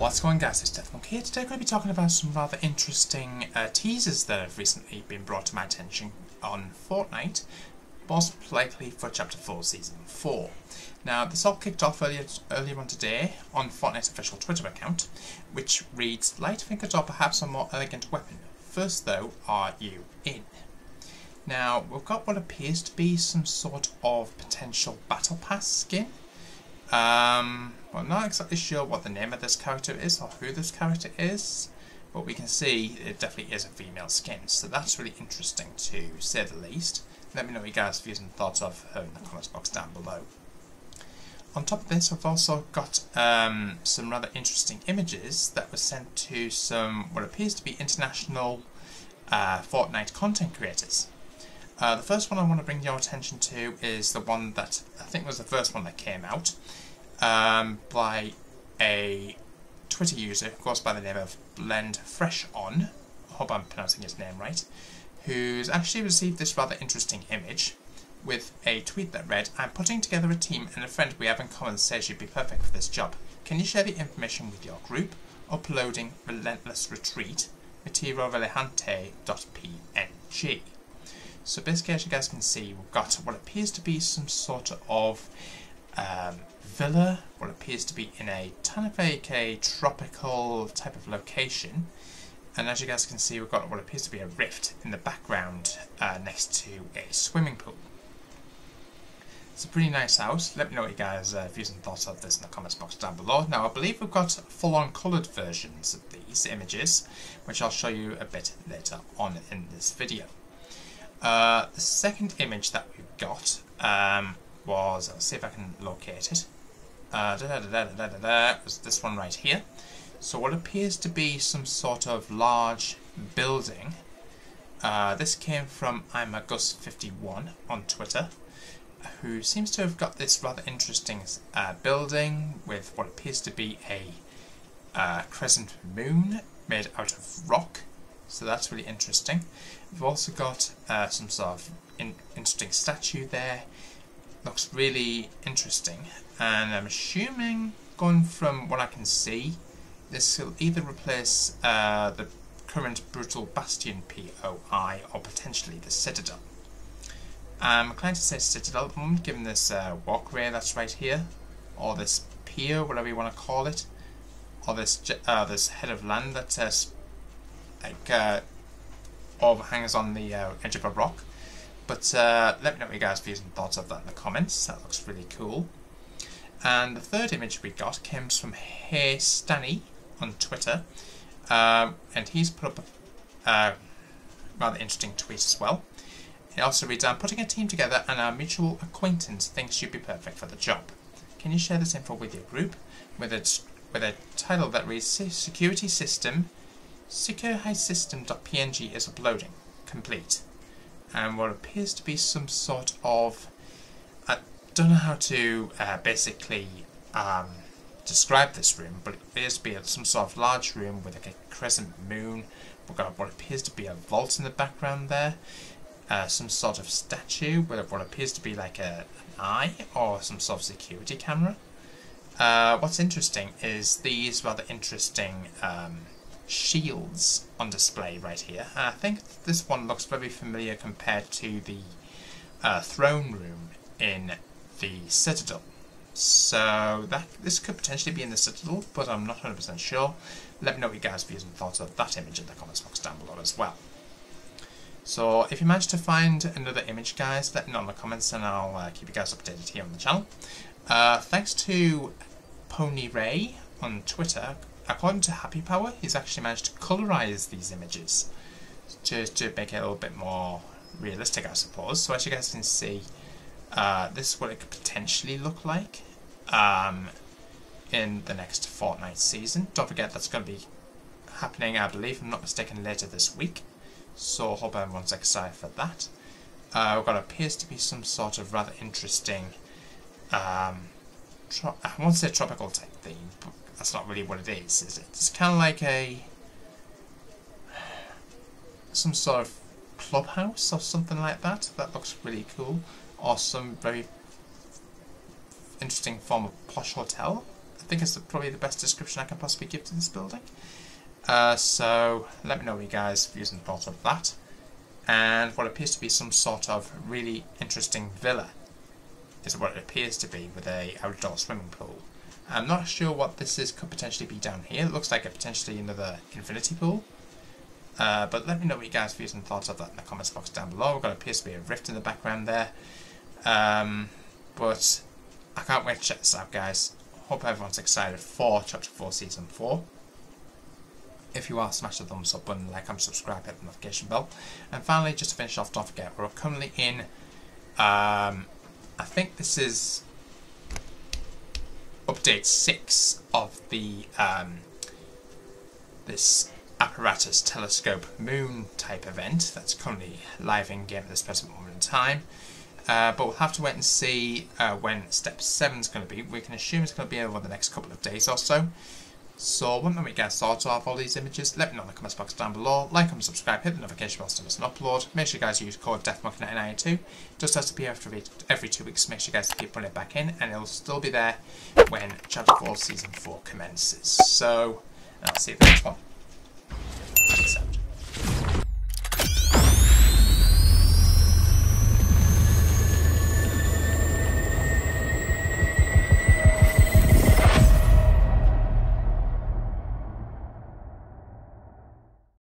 What's going on guys, it's Deathmonk here. Today I'm going to be talking about some rather interesting uh, teasers that have recently been brought to my attention on Fortnite, most likely for Chapter 4 Season 4. Now this all kicked off earlier, earlier on today on Fortnite's official Twitter account, which reads, Light fingers or perhaps a more elegant weapon. First though, are you in? Now we've got what appears to be some sort of potential Battle Pass skin um, I'm not exactly sure what the name of this character is or who this character is, but we can see it definitely is a female skin, so that's really interesting to say the least. Let me know what you guys' views and thoughts of her in the comments box down below. On top of this, I've also got um, some rather interesting images that were sent to some what appears to be international uh, Fortnite content creators. Uh, the first one I want to bring your attention to is the one that I think was the first one that came out um, by a Twitter user who goes by the name of Blend Fresh On. I hope I'm pronouncing his name right. Who's actually received this rather interesting image with a tweet that read, I'm putting together a team and a friend we have in common says you'd be perfect for this job. Can you share the information with your group? Uploading Relentless Retreat, material relejante.png. So basically, as you guys can see, we've got what appears to be some sort of um, villa, what appears to be in a kind of like a tropical type of location. And as you guys can see, we've got what appears to be a rift in the background uh, next to a swimming pool. It's a pretty nice house. Let me know what you guys' uh, views and thoughts of this in the comments box down below. Now, I believe we've got full-on coloured versions of these images, which I'll show you a bit later on in this video. Uh, the second image that we've got um, was, let's see if I can locate it, uh, da, da, da, was this one right here. So what appears to be some sort of large building. Uh, this came from I'm a Gus51 on Twitter, who seems to have got this rather interesting uh, building with what appears to be a uh, crescent moon made out of rock. So that's really interesting. We've also got uh, some sort of in interesting statue there. Looks really interesting. And I'm assuming, going from what I can see, this will either replace uh, the current Brutal Bastion POI or potentially the Citadel. I'm inclined to say Citadel at the moment, given this uh, walkway that's right here, or this pier, whatever you want to call it, or this uh, this head of land that uh, like uh, overhangs on the uh, edge of a rock. But uh, let me know what you guys' views and thoughts of that in the comments. That looks really cool. And the third image we got comes from Hey Stani on Twitter. Um, and he's put up a uh, rather interesting tweet as well. He also reads, I'm putting a team together and our mutual acquaintance thinks you'd be perfect for the job. Can you share this info with your group with a, with a title that reads Security System SecureHighSystem.png is uploading. Complete. And what appears to be some sort of I don't know how to uh, basically um, describe this room, but it appears to be some sort of large room with like a crescent moon. We've got what appears to be a vault in the background there. Uh, some sort of statue with what appears to be like a, an eye or some sort of security camera. Uh, what's interesting is these rather interesting um, shields on display right here. And I think this one looks very familiar compared to the uh, throne room in the Citadel. So that this could potentially be in the Citadel, but I'm not 100% sure. Let me know what you guys' views and thoughts of that image in the comments box down below as well. So if you manage to find another image, guys, let me know in the comments and I'll uh, keep you guys updated here on the channel. Uh, thanks to Pony Ray on Twitter, according to Happy Power, he's actually managed to colorize these images to, to make it a little bit more realistic, I suppose. So as you guys can see, uh, this is what it could potentially look like um, in the next Fortnite season. Don't forget that's going to be happening, I believe, if I'm not mistaken, later this week. So hope everyone's excited for that. Uh, we've got appears to be some sort of rather interesting, um, I won't say tropical type theme, that's not really what it is, is it? It's kind of like a, some sort of clubhouse or something like that. That looks really cool or some very interesting form of posh hotel I think it's probably the best description I can possibly give to this building. Uh, so let me know what you guys' views and thoughts of that. And what appears to be some sort of really interesting villa is what it appears to be with a outdoor swimming pool. I'm not sure what this is could potentially be down here. It looks like a potentially another infinity pool. Uh, but let me know what you guys' views and thoughts of that in the comments box down below. We've got appears to be a rift in the background there. Um, but I can't wait to check this out, guys. Hope everyone's excited for Chapter 4 Season 4. If you are, smash the thumbs up button, like and subscribe, hit the notification bell. And finally, just to finish off, don't forget, we're currently in, um, I think this is update 6 of the, um, this apparatus telescope moon type event that's currently live in game at this present moment in time. Uh, but we'll have to wait and see uh, when step 7 is going to be. We can assume it's going to be over the next couple of days or so. So do we get thoughts of all these images? Let me know in the comments box down below. Like, comment, subscribe, hit the notification bell to miss an upload. Make sure you guys use code DeathMonk1992. Just has to be every, every two weeks. Make sure you guys keep putting it back in and it'll still be there when Chapter 4 Season 4 commences. So, I'll see you in the next one.